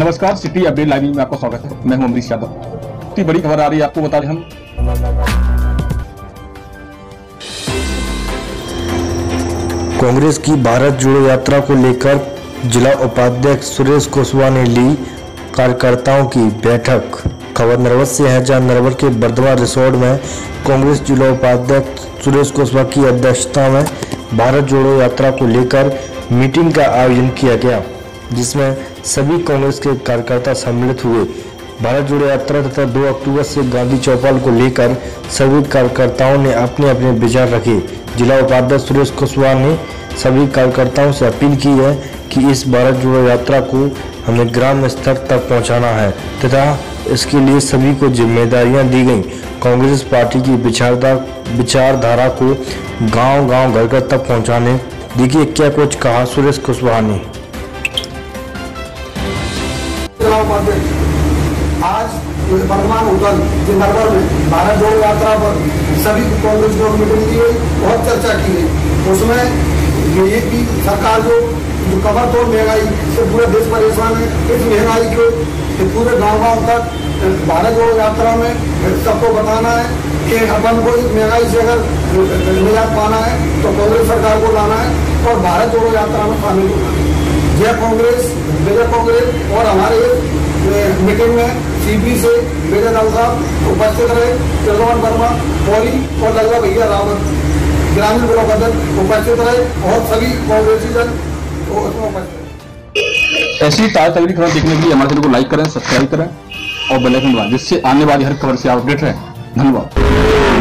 नमस्कार, city update live में आपका स्वागत है। मैं हूँ अमरीश यादव। इतनी बड़ी खबर आ रही है, आपको बता दें हम। कांग्रेस की भारत जोड़ो यात्रा को लेकर जिला उपाध्यक्ष सुरेश कुशवाहा ने ली कार्यकर्ताओं की बैठक। खबर नरवत से है, जहाँ नरवत के बर्दवा रिसोर्ट में कांग्रेस जिला उपाध्यक्ष सुरेश कुशवाहा की अध्यक्षता में भारत जोड़ो यात्रा को लेकर मीटिंग का आयोजन किया गया। जिसमें सभी कांग्रेस के कार्यकर्ता सम्मिलित हुए। भारत जोड़ो यात्रा तथा 2 अक्टूबर से गांधी चौपाल को लेकर सभी कार्यकर्ताओं ने अपने अपने विचार रखे। जिला उपाध्यक्ष सुरेश कुशवाहा ने सभी कार्यकर्ताओं से अपील की है कि इस भारत जोड़ो यात्रा को हमें ग्राम स्तर तक पहुंचाना है तथा इसके लिए सभी को जिम्मेदारियाँ दी गई। कांग्रेस पार्टी की विचारधारा विचारधारा को गांव-गांव घर घर तक पहुँचाने। देखिए, क्या कुछ कहा सुरेश कुशवाहा ने। जिला उपाध्यक्ष आज वर्तमान होटल जिंदरगढ़ में भारत जोड़ो यात्रा पर सभी कांग्रेस को मीटिंग की गई बहुत चर्चा की गई उसमें बीजेपी सरकार जो जो कमर तोड़ महँगाई से पूरे देश परेशान है, इस महँगाई को पूरे गाँव गाँव तक, भारत जोड़ो यात्रा में सबको बताना है कि अपन को महँगाई से अगर निजात पाना है तो कांग्रेस सरकार को लाना है और भारत जोड़ो यात्रा में शामिल होना है। जय कांग्रेस विजय कांग्रेस, और हमारे मीटिंग में सीपी से विजय लाल साहब उपस्थित रहे चंद्रमन वर्मा मौली और लल्ला भैया रावत, ग्रामीण ब्लॉक अध्यक्ष उपस्थित रहे, और सभी कांग्रेसी दल उसमें उपस्थित ऐसी ताज़ा तगड़ी खबर देखने के लिए हमारे चैनल को लाइक करें, सब्सक्राइब करें और बेल आइकन दबाएँ, जिससे आने वाली हर खबर से आप अपडेट रहें। धन्यवाद।